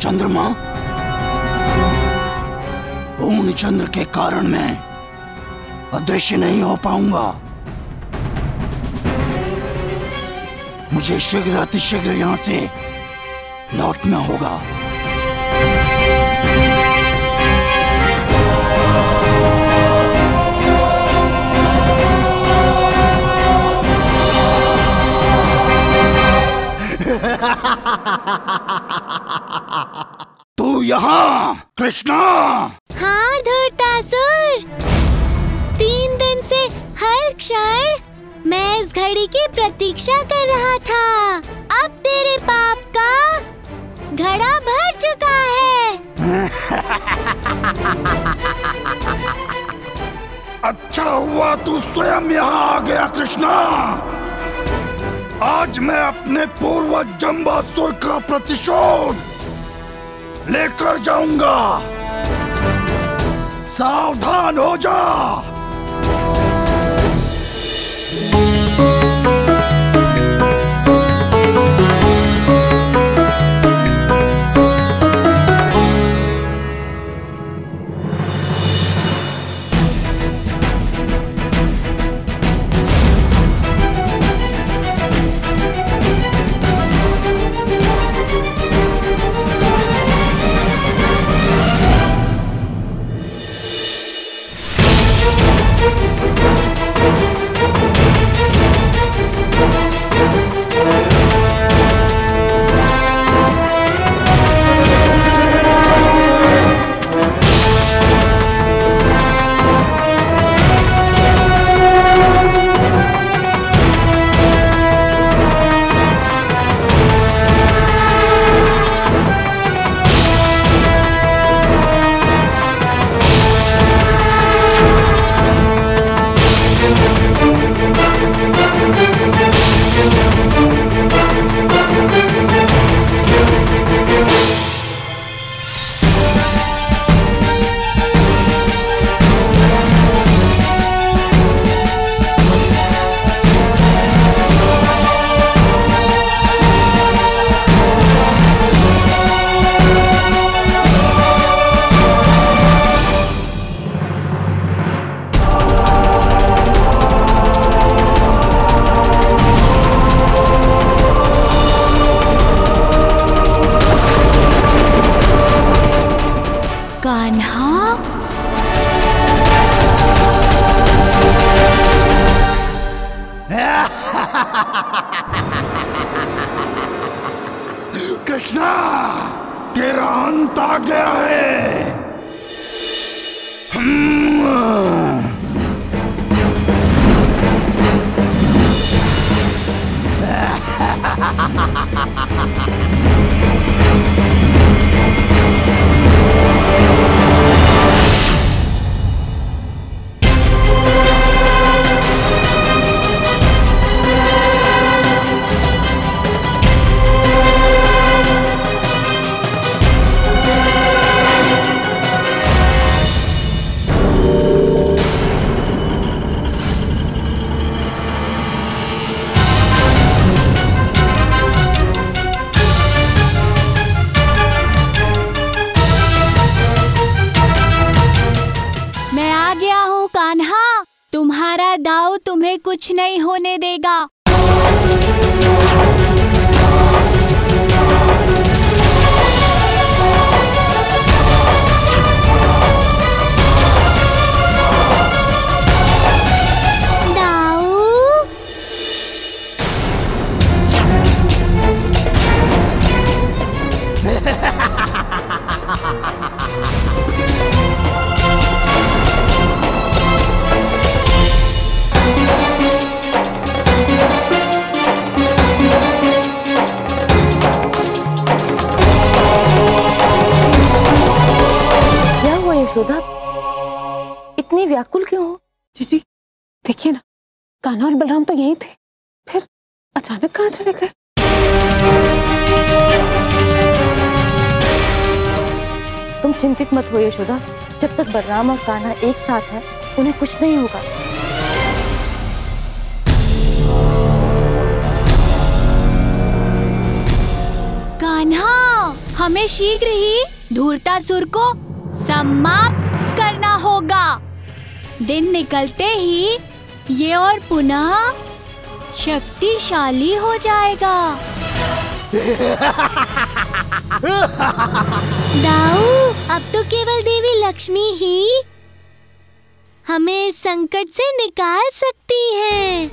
चंद्रमा? पूर्ण चंद्र के कारण मैं अदृश्य नहीं हो पाऊँगा। मुझे शीघ्र अतिशीघ्र यहाँ से लौटना होगा। कृष्णा! हाँ धूर्तासुर। तीन दिन से हर क्षण मैं इस घड़ी की प्रतीक्षा कर रहा था। अब तेरे पाप का घड़ा भर चुका है। अच्छा हुआ तू स्वयं यहाँ आ गया कृष्णा। आज मैं अपने पूर्वज जम्बासुर का प्रतिशोध लेकर जाऊँगा। सावधान हो जा। चिंतित मत हो यशोदा। जब तक बलराम और कान्हा एक साथ है उन्हें कुछ नहीं होगा। कान्हा हमें शीघ्र ही धूर्तासुर को समाप्त करना होगा। दिन निकलते ही ये और पुनः शक्तिशाली हो जाएगा। दाऊ अब तो केवल देवी लक्ष्मी ही हमें संकट से निकाल सकती हैं।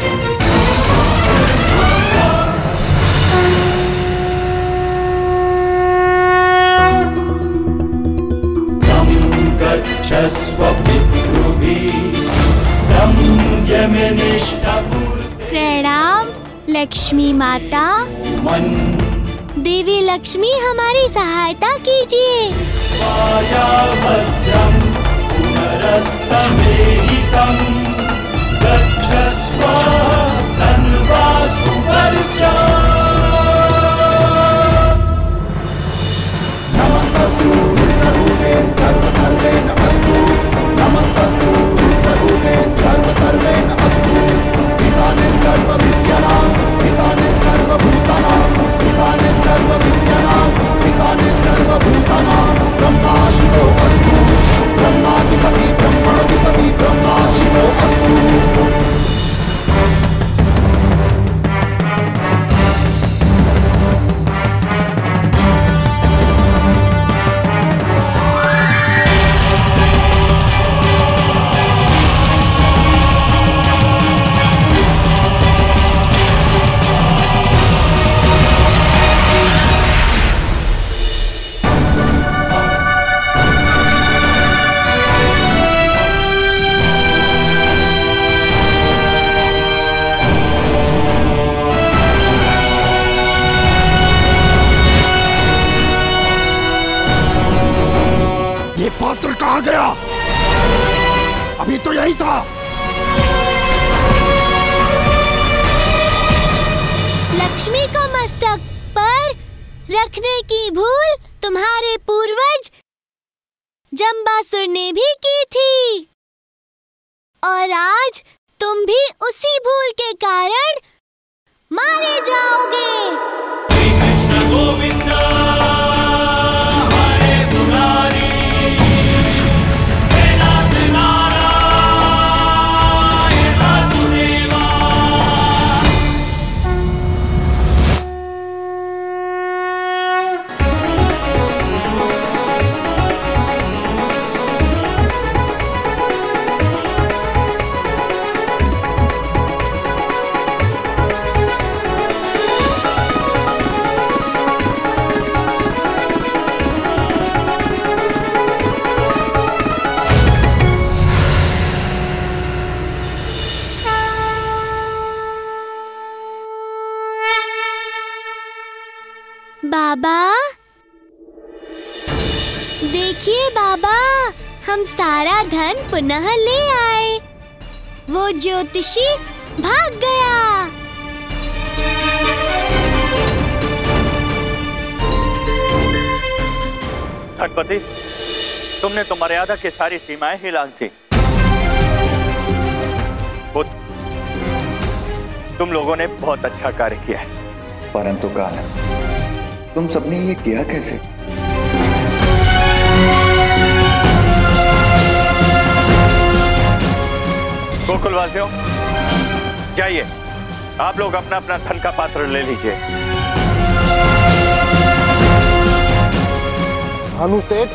प्रणाम लक्ष्मी माता। देवी लक्ष्मी हमारी सहायता कीजिए। भद्रम पुनरस्तमेहि सम् ये पात्र कहाँ गया? अभी तो यही था। लक्ष्मी को मस्तक पर रखने की भूल तुम्हारे पूर्वज जम्बासुर ने भी की थी। और आज तुम भी उसी भूल के कारण मारे जाओगे। देखिए बाबा हम सारा धन पुनः ले आए। वो ज्योतिषी भाग गया। धनपति तुमने तो मर्यादा की सारी सीमाएँ ही लांग थी। तुम लोगों ने बहुत अच्छा कार्य किया है। परंतु कान्हा तुम सबने ये किया कैसे? गोकुलवासियों जाइए। आप लोग अपना अपना धन का पात्र ले लीजिए। भानु सेठ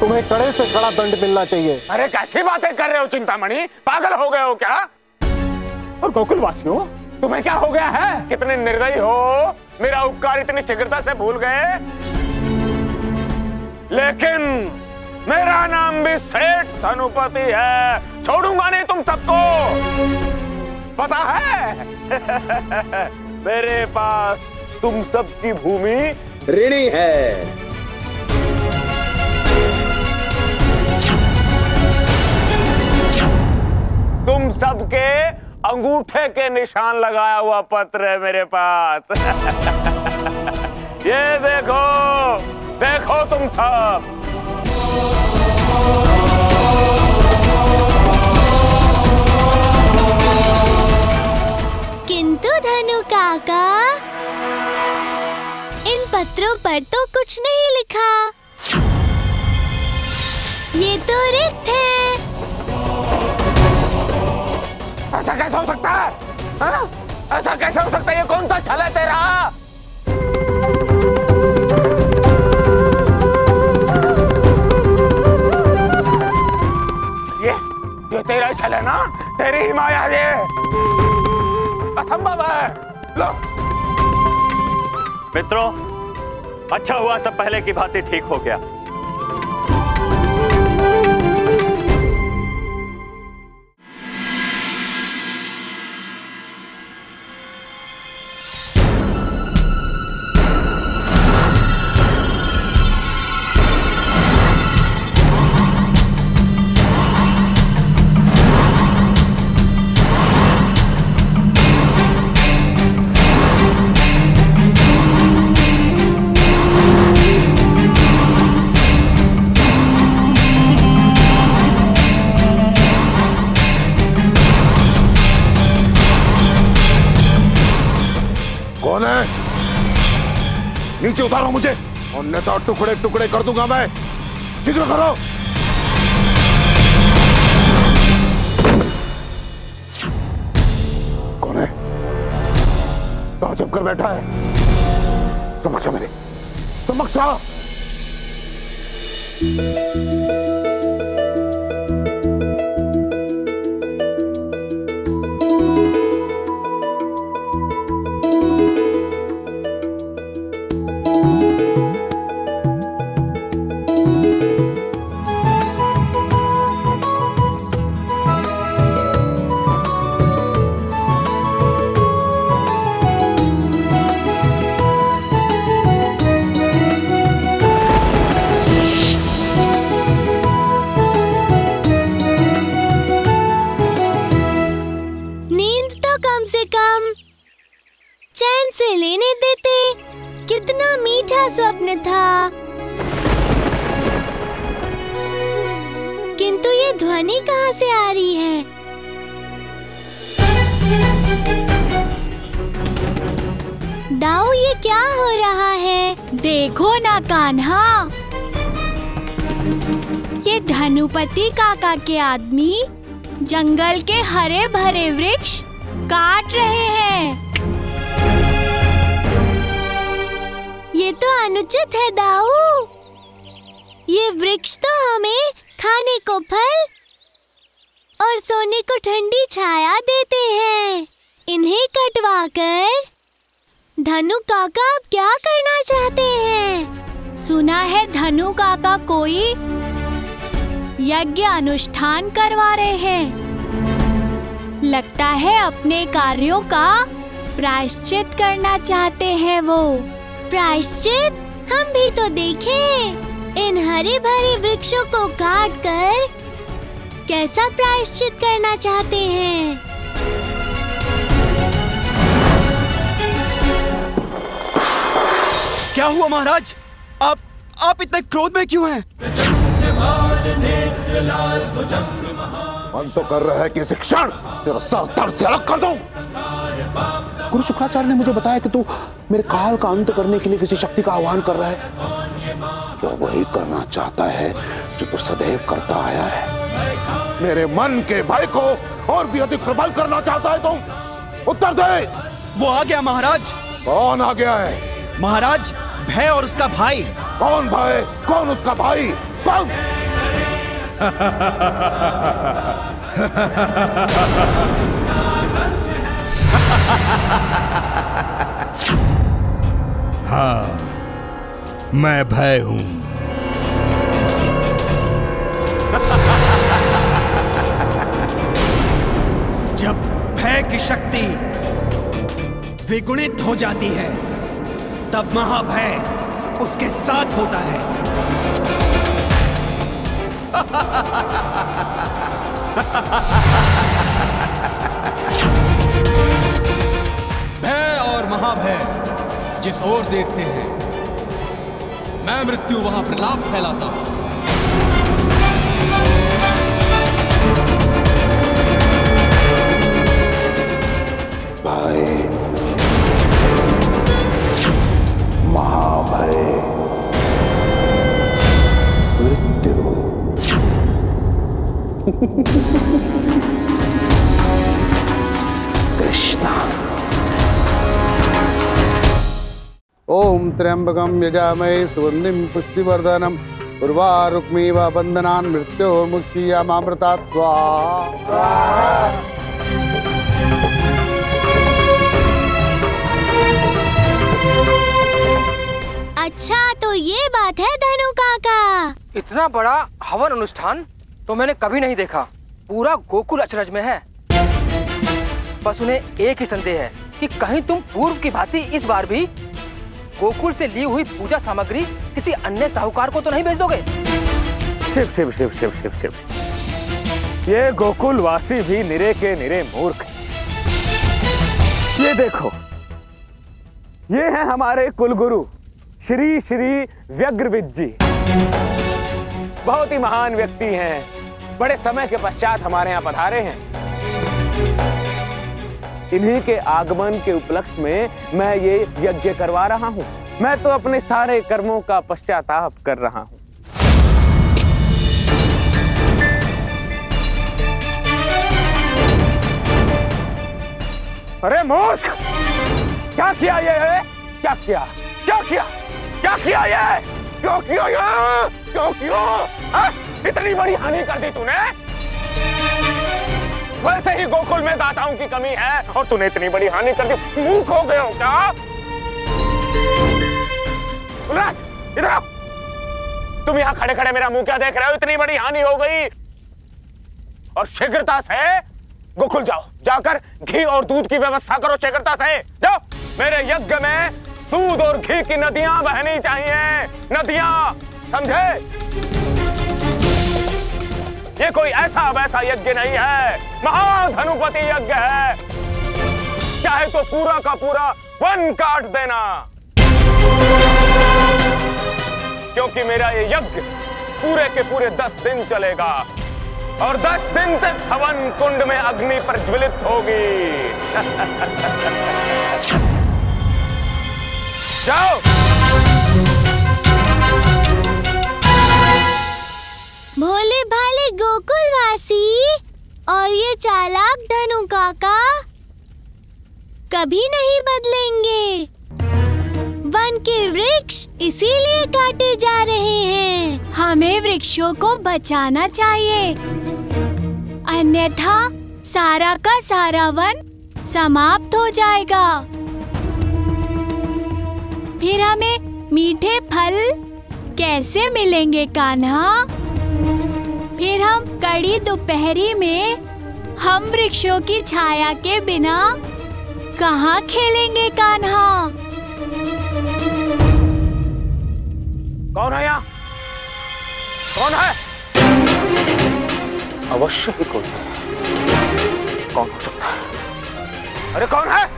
तुम्हें कड़े से कड़ा दंड मिलना चाहिए। अरे कैसी बातें कर रहे हो चिंतामणि? पागल हो गए हो क्या? और गोकुल वासियों तुम्हें क्या हो गया है? कितने निर्दयी हो? मेरा उपकार इतनी शीघ्रता से भूल गए। लेकिन मेरा नाम भी सेठ धनुपति है। छोड़ूँगा नहीं तुम सबको। पता है? मेरे पास तुम सबकी भूमि ऋणी है। तुम सबके अंगूठे के निशान लगाया हुआ पत्र है मेरे पास। ये देखो देखो तुम सब। किंतु धनु काका, इन पत्रों पर तो कुछ नहीं लिखा। ये तो रिक्त है। ऐसा कैसे हो सकता है? हाँ? ऐसा कैसे हो सकता है? ये कौन सा छल है तेरा? ये तेरा ही है ना, तेरी ही। माया ये असंभव है। लो। मित्रों अच्छा हुआ सब पहले की भांति ठीक हो गया। नीचे उतारो मुझे। और न तो टुकड़े टुकड़े कर दूँगा मैं। फ़िक्र करो। कौन है? कहा तो कर बैठा है। समक्षा मेरे। समक्षा हो रहा है? देखो ना कान्हा। ये धनुपति काका के आदमी जंगल के हरे भरे वृक्ष काट रहे हैं। ये तो अनुचित है दाऊ। ये वृक्ष तो हमें खाने को फल और सोने को ठंडी छाया देते हैं। इन्हें कटवाकर धनु काका अब क्या करना चाहते हैं? सुना है धनु काका कोई यज्ञ अनुष्ठान करवा रहे हैं। लगता है अपने कार्यों का प्रायश्चित करना चाहते हैं वो। प्रायश्चित? हम भी तो देखें। इन हरे भरे वृक्षों को काट कर कैसा प्रायश्चित करना चाहते हैं? क्या हुआ महाराज? आप आप इतने क्रोध में क्यों हैं? मन तो कर रहा है कि इस क्षण तेरा सर धड़ से अलग कर दूँ। गुरु शुक्राचार्य ने मुझे बताया कि तू मेरे काल का अंत करने के लिए किसी शक्ति का आह्वान कर रहा है। क्या वही करना चाहता है जो तू सदैव करता आया है। मेरे मन के भय को और भी अधिक प्रबल करना चाहता है तुम उत्तर दे। वो आ गया महाराज। कौन आ गया है? महाराज भय और उसका भाई? कौन भाई? कौन उसका भाई? कौन? हाँ मैं भय हूँ। जब भय की शक्ति विगुणित हो जाती है तब महाभय उसके साथ होता है। भय और महाभय जिस ओर देखते हैं मैं मृत्यु वहाँ प्रलाप फैलाता हूँ। भाई। महाभय। मृत्यु। कृष्णा। ओम त्र्यंबकम यजामहे सुगंधिम पुष्टिवर्धनम उर्वारुक्मीव बंधनान मृत्यो मुक्षीयामामृता स्वाहा। ये बात है धनु काका। इतना बड़ा हवन अनुष्ठान तो मैंने कभी नहीं देखा। पूरा गोकुल अचरज में है। बस उन्हें एक ही संदेह है कि कहीं तुम पूर्व की भांति इस बार भी गोकुल से ली हुई पूजा सामग्री किसी अन्य साहूकार को तो नहीं भेज दोगे? शिव शिव शिव शिव शिव शिव। ये गोकुल वासी भी निरे के निरे मूर्ख ये देखो ये है हमारे कुलगुरु। श्री श्री व्यग्रविद जी बहुत ही महान व्यक्ति हैं। बड़े समय के पश्चात हमारे यहाँ पधारे हैं। इन्हीं के आगमन के उपलक्ष्य में मैं ये यज्ञ करवा रहा हूँ। मैं तो अपने सारे कर्मों का पश्चाताप कर रहा हूँ। अरे मूर्ख! क्या किया ये है? क्या किया? क्या किया? क्या किया ये? क्यों किया ये? क्यों किया? हाँ? इतनी बड़ी हानि कर दी तूने। वैसे ही गोकुल में दाताओं की कमी है और तूने इतनी बड़ी हानि कर दी। मुँह खो गए हो क्या? गुलराज इधर आओ। तुम यहाँ खड़े खड़े मेरा मुँह क्या देख रहे हो? इतनी बड़ी हानि हो गई। और शीघ्रता से गोकुल जाओ। जाकर घी और दूध की व्यवस्था करो, शीघ्रता से। जाओ, मेरे यज्ञ में दूध और घी की नदियाँ बहनी चाहिए। नदियाँ, समझे? ये कोई ऐसा वैसा यज्ञ नहीं है। महाधनुपति यज्ञ है। चाहे तो पूरा का पूरा वन काट देना। क्योंकि मेरा ये यज्ञ पूरे के पूरे दस दिन चलेगा। और दस दिन तक हवन कुंड में अग्नि प्रज्वलित होगी। जाओ भोले भाले गोकुलवासी और ये चालाक धनु काका कभी नहीं बदलेंगे। वन के वृक्ष इसीलिए काटे जा रहे हैं। हमें वृक्षों को बचाना चाहिए। अन्यथा सारा का सारा वन समाप्त हो जाएगा। फिर हमें मीठे फल कैसे मिलेंगे, कान्हा? फिर हम कड़ी दोपहरी में हम वृक्षों की छाया के बिना कहाँ खेलेंगे, कान्हा? कौन है यहाँ? कौन है? अवश्य ही कोई कौन हो सकता है? अरे कौन है?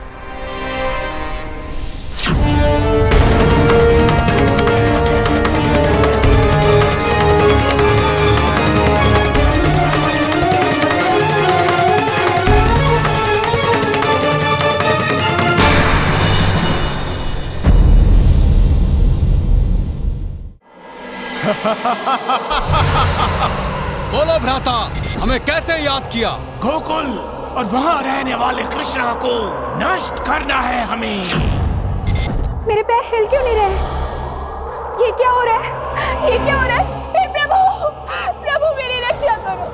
बोलो भ्राता हमें कैसे याद किया? गोकुल और वहाँ रहने वाले कृष्णा को नष्ट करना है हमें। मेरे पैर हिल क्यों नहीं रहे? ये क्या हो रहा है? ये क्या हो रहा है? हे प्रभु प्रभु मेरी रक्षा करो।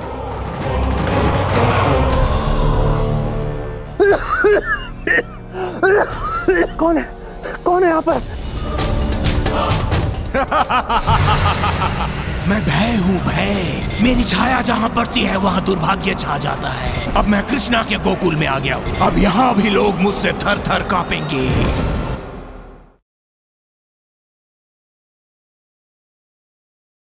कौन है? कौन है यहाँ पर? मैं भय हूँ, भय। मेरी छाया जहाँ पड़ती है, वहाँ दुर्भाग्य छा जाता है। अब मैं कृष्णा के गोकुल में आ गया हूँ। अब यहाँ भी लोग मुझसे थर थर कांपेंगे।